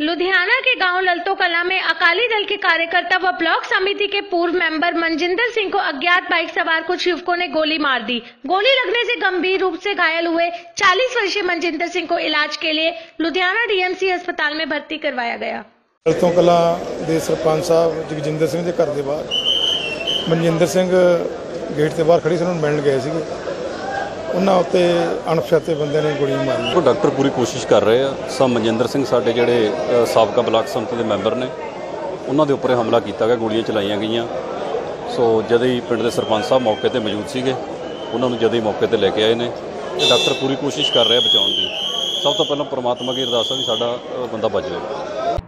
लुधियाना के गांव ललतो कला में अकाली दल के कार्यकर्ता व ब्लॉक समिति के पूर्व मेंबर मनजिंदर सिंह को अज्ञात बाइक सवार कुछ युवकों ने गोली मार दी गोली लगने से गंभीर रूप से घायल हुए 40 वर्षीय मनजिंदर सिंह को इलाज के लिए लुधियाना डीएमसी अस्पताल में भर्ती करवाया गया ਤੋਂ ਕਲਾ ਦੇ ਸਰਪੰਚ ਸਾਹਿਬ ਜਗਜਿੰਦਰ ਸਿੰਘ ਦੇ ਘਰ ਦੇ ਬਾਹਰ ਮਨਜਿੰਦਰ ਸਿੰਘ ਗੇਟ ਦੇ ਬਾਹਰ ਖੜੀ ਸੀ ਉਹਨਾਂ ਨੂੰ ਮਿਲਣ ਗਏ ਸੀਗੇ ਉਹਨਾਂ ਉੱਤੇ ਅਣਪਛਾਤੇ ਬੰਦਿਆਂ ਨੇ ਗੋਲੀ ਮਾਰੀ। ਉਹ ਡਾਕਟਰ ਪੂਰੀ ਕੋਸ਼ਿਸ਼ ਕਰ ਰਹੇ ਆ। ਸਾ ਮਨਜਿੰਦਰ ਸਿੰਘ ਸਾਡੇ ਜਿਹੜੇ ਅ, ਸਾਬਕਾ ਬਲਾਕ ਸੰਮਤੀ ਦੇ ਮੈਂਬਰ ਨੇ ਉਹਨਾਂ ਦੇ ਉੱਪਰ ਇਹ ਹਮਲਾ ਕੀਤਾ ਗਿਆ ਗੋਲੀਆਂ ਚਲਾਈਆਂ ਗਈਆਂ। ਸੋ ਜਦ ਹੀ ਪਿੰਡ ਦੇ ਸਰਪੰਚ ਸਾਹਿਬ ਮੌਕੇ ਤੇ ਮੌਜੂਦ ਸੀਗੇ ਉਹਨਾਂ ਨੂੰ ਜਦ ਹੀ ਮੌਕੇ ਤੇ ਲੈ ਕੇ ਆਏ ਨੇ। ਤੇ ਡਾਕਟਰ ਪੂਰੀ ਕੋਸ਼ਿਸ਼ ਕਰ ਰਹੇ ਆ ਬਚਾਉਣ ਦੀ। ਸਭ ਤੋਂ ਪਹਿਲਾਂ ਪ੍ਰਮਾਤਮਾ ਕੀ ਅਰਦਾਸ ਆ ਵੀ ਸਾਡਾ ਅ, ਬੰਦਾ ਬਚ ਜਾਵੇ